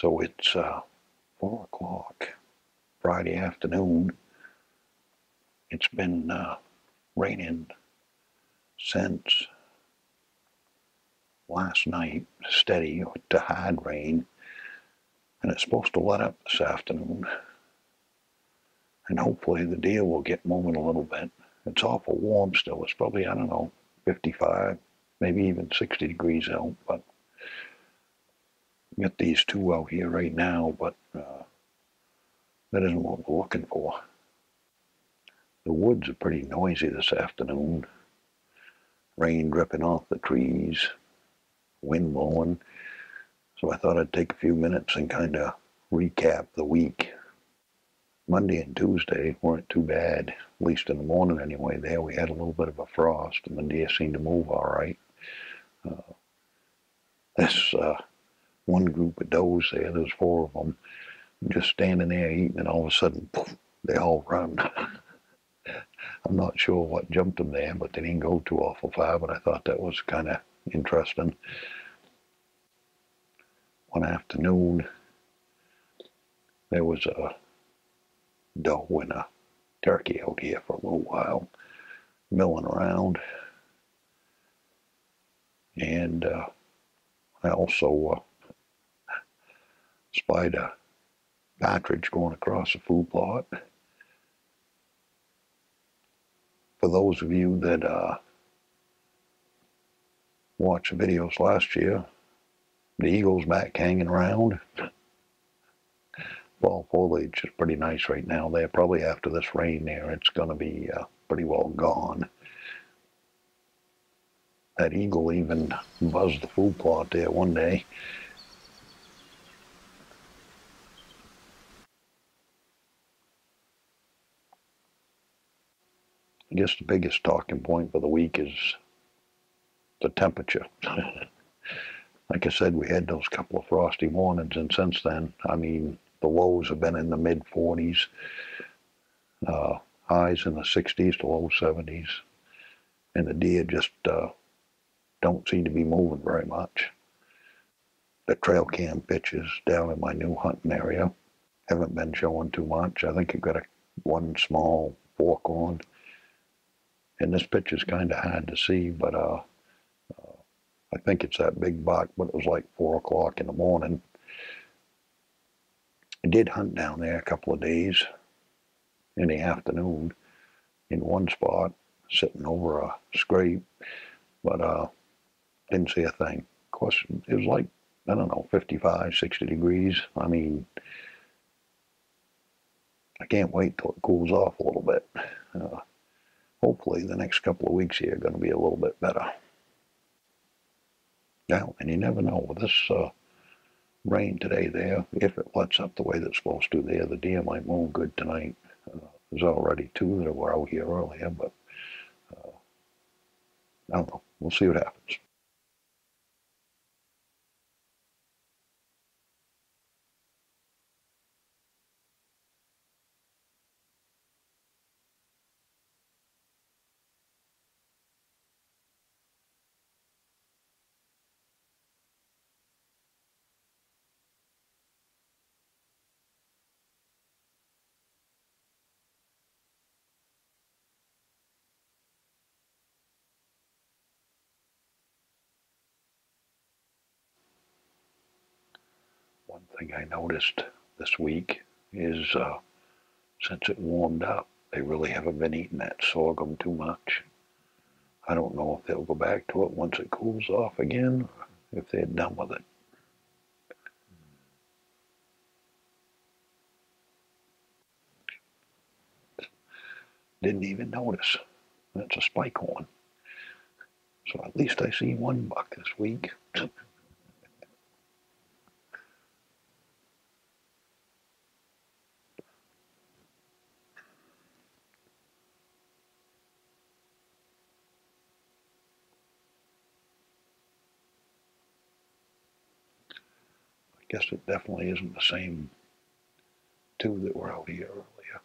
So it's uh, 4 o'clock Friday afternoon. It's been uh, raining since last night, steady to hard rain, and it's supposed to let up this afternoon. And hopefully the deer will get moving a little bit. It's awful warm still. It's probably, I don't know, 55, maybe even 60 degrees out, but got these two out here right now, but uh, that isn't what we're looking for. The woods are pretty noisy this afternoon. Rain dripping off the trees, wind blowing. So I thought I'd take a few minutes and kind of recap the week. Monday and Tuesday weren't too bad, at least in the morning anyway. There we had a little bit of a frost, and the deer seemed to move all right. Uh, this uh, one group of does there, there's four of them, just standing there eating, and all of a sudden, poof, they all run. I'm not sure what jumped them there, but they didn't go too awful far, but I thought that was kind of interesting. One afternoon, there was a doe and a turkey out here for a little while, milling around. And uh, I also uh, spied a partridge going across a food plot. For those of you that uh, watched the videos last year, the eagle's back hanging around. Fall foliage is pretty nice right now there. Probably after this rain there, it's going to be uh, pretty well gone. That eagle even buzzed the food plot there one day. Guess the biggest talking point for the week is the temperature. like I said, we had those couple of frosty mornings, and since then, I mean, the lows have been in the mid 40s, uh, highs in the 60s to low 70s, and the deer just uh, don't seem to be moving very much. The trail cam pictures down in my new hunting area haven't been showing too much. I think I've got a one small fork on, and this picture's kind of hard to see, but uh, uh, I think it's that big buck, but it was like four o'clock in the morning I did hunt down there a couple of days in the afternoon in one spot, sitting over a scrape, but uh, didn't see a thing. Of course, it was like, I don't know, 55, 60 degrees. I mean, I can't wait till it cools off a little bit. Uh, hopefully, the next couple of weeks here are going to be a little bit better. Now, and you never know with this uh, rain today there. If it lets up the way that's supposed to there, the deer might move good tonight. Uh, there's already two that were out here earlier, but uh, I don't know. We'll see what happens. Thing I noticed this week is uh, since it warmed up, they really haven't been eating that sorghum too much. I don't know if they'll go back to it once it cools off again, if they're done with it. Didn't even notice. That's a spike horn. So at least I see one buck this week. Guess it definitely isn't the same two that were out here earlier.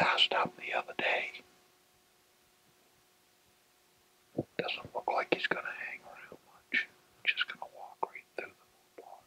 Passed up the other day. Doesn't look like he's going to hang around much. Just going to walk right through the plot.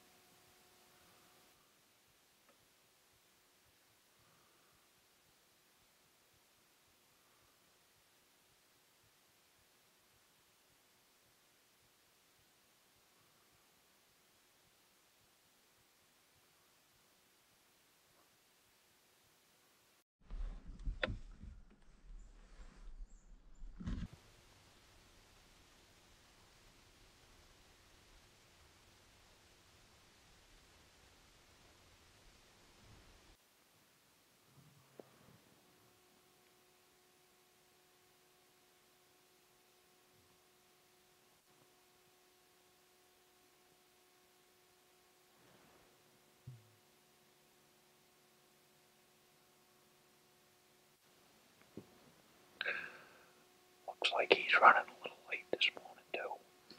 Looks like he's running a little late this morning, too.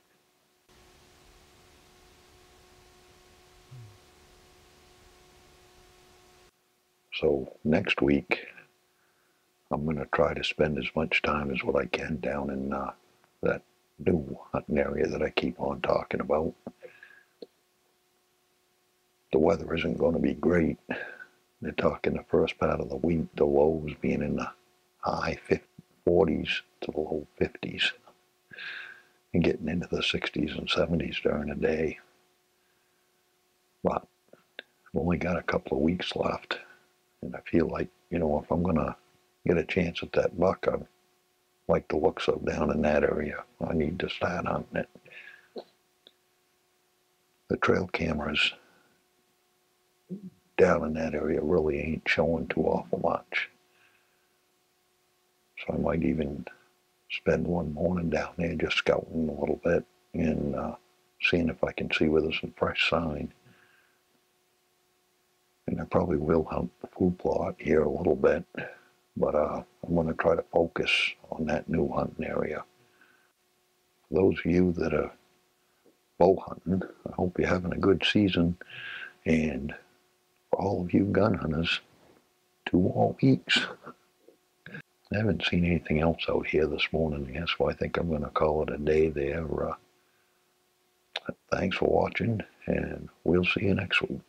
So next week, I'm going to try to spend as much time as what I can down in uh, that new hunting area that I keep on talking about. The weather isn't going to be great. They're talking the first part of the week, the lows being in the high 40s to the low 50s and getting into the 60s and 70s during the day. But I've only got a couple of weeks left, and I feel like, you know, if I'm going to get a chance at that buck, I like the looks of down in that area. I need to start hunting it. The trail cameras down in that area really ain't showing too awful much. So I might even spend one morning down there just scouting a little bit and uh, seeing if I can see whether there's some fresh sign. And I probably will hunt the food plot here a little bit, but uh, I'm going to try to focus on that new hunting area. For those of you that are bow hunting, I hope you're having a good season. And for all of you gun hunters, two more weeks. I haven't seen anything else out here this morning yet, so I think I'm going to call it a day there. Uh, thanks for watching, and we'll see you next week.